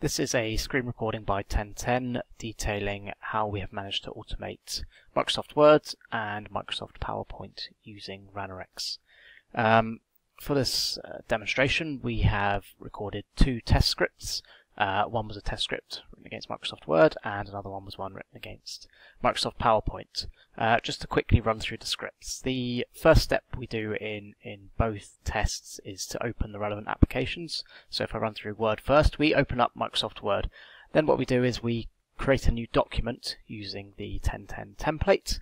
This is a screen recording by Ten10 detailing how we have managed to automate Microsoft Word and Microsoft PowerPoint using Ranorex. Um, for this uh, demonstration we have recorded two test scripts. Uh, one was a test script written against Microsoft Word and another one was one written against Microsoft PowerPoint. Uh, just to quickly run through the scripts. The first step we do in, in both tests is to open the relevant applications. So if I run through Word first, we open up Microsoft Word. Then what we do is we create a new document using the Ten10 template.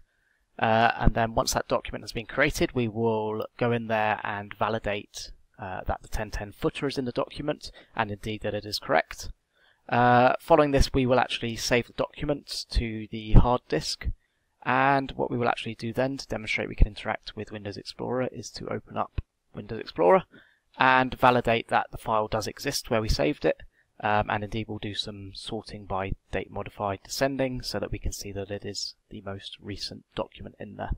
Uh, and then once that document has been created, we will go in there and validate uh, that the Ten10 footer is in the document and indeed that it is correct. Uh, following this, we will actually save the document to the hard disk. And what we will actually do then to demonstrate we can interact with Windows Explorer is to open up Windows Explorer and validate that the file does exist where we saved it. Um, and indeed we'll do some sorting by date modified descending so that we can see that it is the most recent document in there.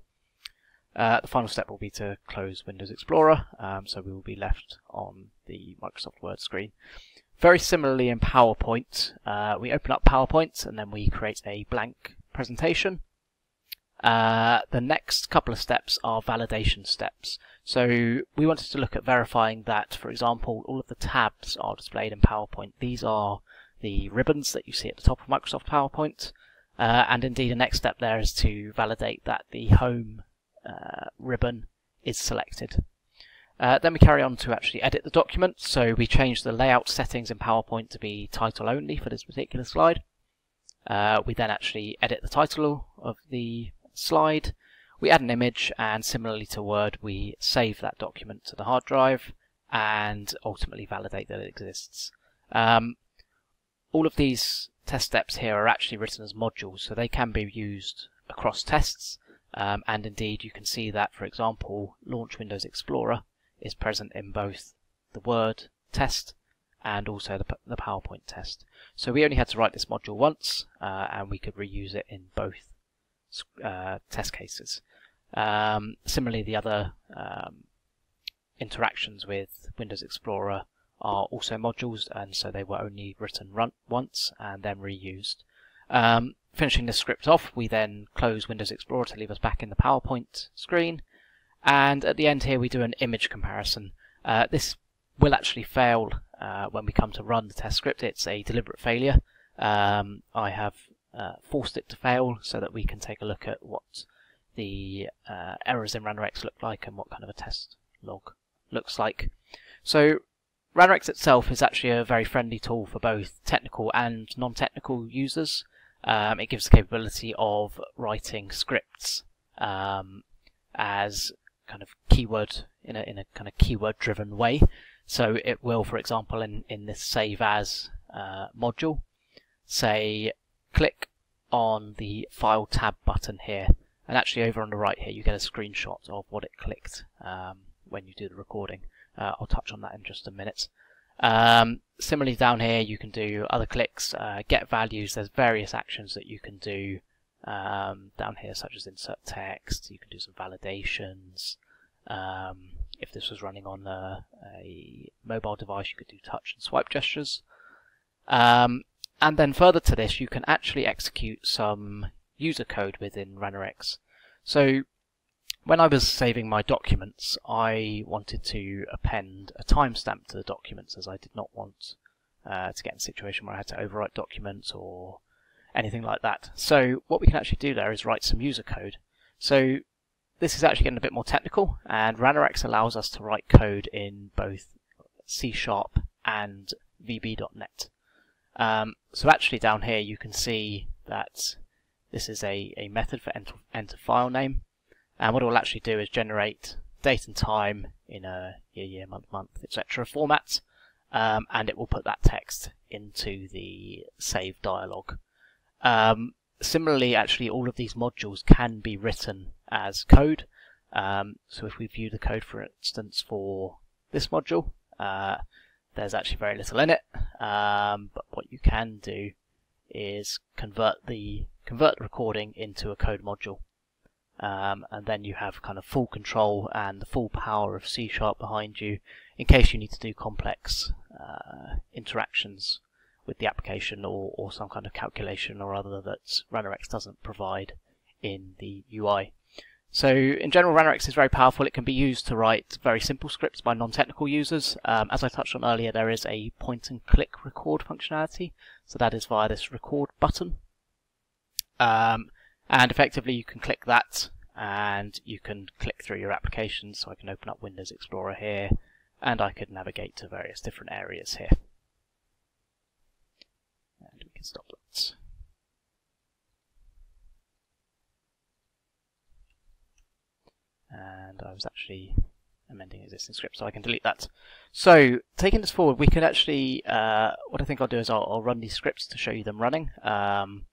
Uh, the final step will be to close Windows Explorer, um, so we will be left on the Microsoft Word screen. Very similarly in PowerPoint, uh, we open up PowerPoint and then we create a blank presentation. Uh, the next couple of steps are validation steps. So we wanted to look at verifying that, for example, all of the tabs are displayed in PowerPoint. These are the ribbons that you see at the top of Microsoft PowerPoint. Uh, and indeed, the next step there is to validate that the home uh, ribbon is selected. Uh, then we carry on to actually edit the document. So we change the layout settings in PowerPoint to be title only for this particular slide. Uh, we then actually edit the title of the slide. We add an image and similarly to Word we save that document to the hard drive and ultimately validate that it exists. Um, all of these test steps here are actually written as modules so they can be used across tests um, and indeed you can see that for example launch Windows Explorer is present in both the Word test and also the, the PowerPoint test. So we only had to write this module once uh, and we could reuse it in both uh, test cases. Um, similarly, the other um, interactions with Windows Explorer are also modules, and so they were only written run once and then reused. Um, finishing the script off, we then close Windows Explorer to leave us back in the PowerPoint screen. And at the end here, we do an image comparison. Uh, this will actually fail uh, when we come to run the test script. It's a deliberate failure. Um, I have uh, forced it to fail so that we can take a look at what the uh, errors in Ranorex look like and what kind of a test log looks like. So Ranorex itself is actually a very friendly tool for both technical and non-technical users. Um, it gives the capability of writing scripts um, as kind of keyword in a in a kind of keyword driven way. So it will, for example, in in this save as uh, module, say click on the File tab button here. And actually over on the right here you get a screenshot of what it clicked um, when you do the recording. Uh, I'll touch on that in just a minute. Um, similarly down here you can do other clicks, uh, get values, there's various actions that you can do um, down here such as insert text, you can do some validations. Um, if this was running on a, a, mobile device you could do touch and swipe gestures. Um, and then further to this, you can actually execute some user code within Ranorex. So when I was saving my documents, I wanted to append a timestamp to the documents as I did not want uh, to get in a situation where I had to overwrite documents or anything like that. So what we can actually do there is write some user code. So this is actually getting a bit more technical and Ranorex allows us to write code in both C Sharp and VB.NET. Um, so actually down here you can see that this is a, a method for enter, enter file name. And what it will actually do is generate date and time in a year, year, month, month, etc. format. Um, and it will put that text into the save dialog. Um, similarly, actually, all of these modules can be written as code. Um, so if we view the code, for instance, for this module, uh, there's actually very little in it, um, but what you can do is convert the convert the recording into a code module. Um, and then you have kind of full control and the full power of C Sharp behind you in case you need to do complex uh, interactions with the application or, or some kind of calculation or other that Ranorex doesn't provide in the UI. So in general, Ranorex is very powerful. It can be used to write very simple scripts by non-technical users. Um, as I touched on earlier, there is a point and click record functionality. So that is via this record button. Um, and effectively you can click that and you can click through your application. So I can open up Windows Explorer here and I could navigate to various different areas here. And we can stop that. and I was actually amending existing script, so I can delete that. So, taking this forward, we can actually, uh, what I think I'll do is I'll, I'll, run these scripts to show you them running. Um,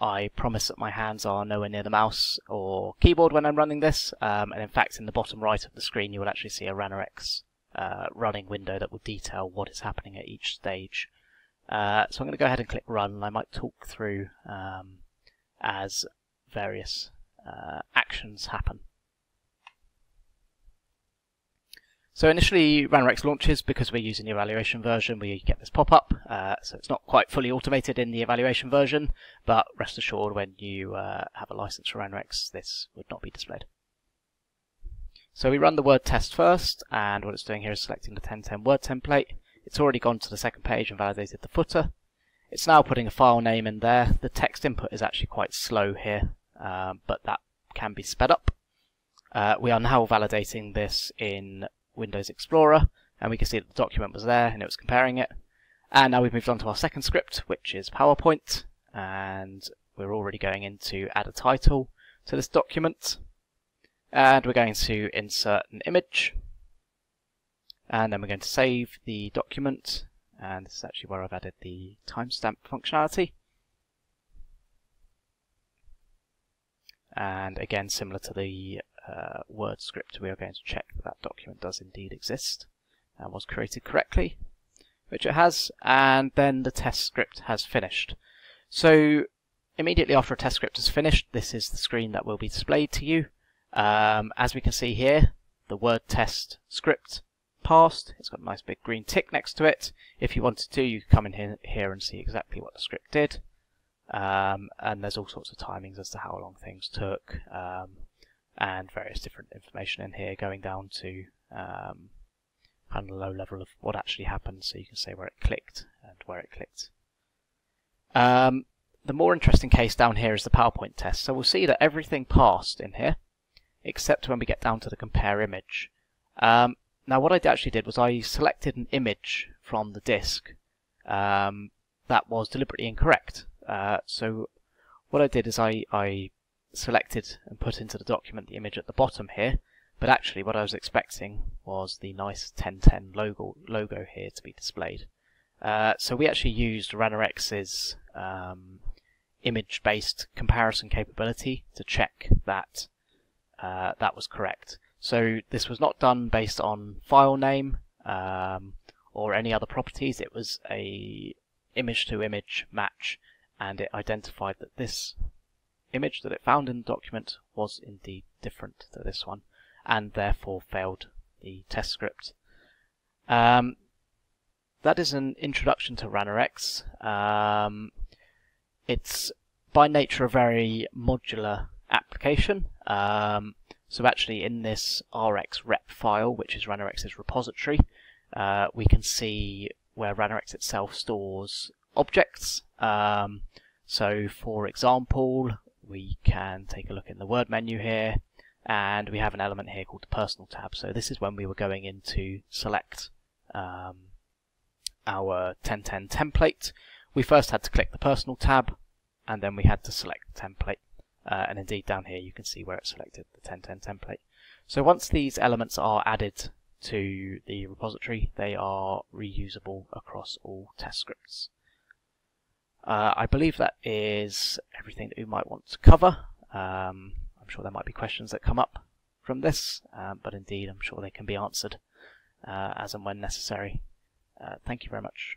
I promise that my hands are nowhere near the mouse or keyboard when I'm running this, um, and in fact in the bottom right of the screen you will actually see a Ranorex uh, running window that will detail what is happening at each stage. Uh, so I'm going to go ahead and click run, and I might talk through um, as various uh, actions happen. So initially Ranorex launches because we're using the evaluation version, we get this pop-up. Uh, so it's not quite fully automated in the evaluation version, but rest assured when you uh, have a license for Ranorex, this would not be displayed. So we run the word test first, and what it's doing here is selecting the Ten10 word template. It's already gone to the second page and validated the footer. It's now putting a file name in there. The text input is actually quite slow here, um, but that can be sped up. Uh, we are now validating this in Windows Explorer, and we can see that the document was there and it was comparing it. And now we've moved on to our second script, which is PowerPoint, and we're already going into add a title to this document. And we're going to insert an image, and then we're going to save the document, and this is actually where I've added the timestamp functionality. And again, similar to the uh, Word script, we are going to check that that document does indeed exist and was created correctly, which it has, and then the test script has finished. So immediately after a test script is finished, this is the screen that will be displayed to you. Um, as we can see here, the word test script passed. It's got a nice big green tick next to it. If you wanted to, you can come in here, here and see exactly what the script did. Um, and there's all sorts of timings as to how long things took. Um, and various different information in here going down to um, kind of low level of what actually happened so you can say where it clicked and where it clicked. Um, the more interesting case down here is the PowerPoint test. So we'll see that everything passed in here except when we get down to the compare image. Um, now what I actually did was I selected an image from the disk um, that was deliberately incorrect. Uh, so what I did is I, I selected and put into the document the image at the bottom here, but actually what I was expecting was the nice Ten10 logo, logo here to be displayed. Uh, so we actually used Ranorex's um, image-based comparison capability to check that uh, that was correct. So this was not done based on file name um, or any other properties. It was a image-to-image -image match, and it identified that this image that it found in the document was indeed different to this one and therefore failed the test script. Um, that is an introduction to Ranorex. Um, it's by nature a very modular application. Um, so actually in this RX rep file, which is Ranorex's repository, uh, we can see where Ranorex itself stores objects. Um, so for example, we can take a look in the word menu here and we have an element here called the personal tab. So this is when we were going in to select um, our Ten10 template. We first had to click the personal tab and then we had to select the template. Uh, and indeed down here you can see where it selected the Ten10 template. So once these elements are added to the repository, they are reusable across all test scripts. Uh, I believe that is everything that we might want to cover. Um, I'm sure there might be questions that come up from this, um, but indeed I'm sure they can be answered uh, as and when necessary. Uh, thank you very much.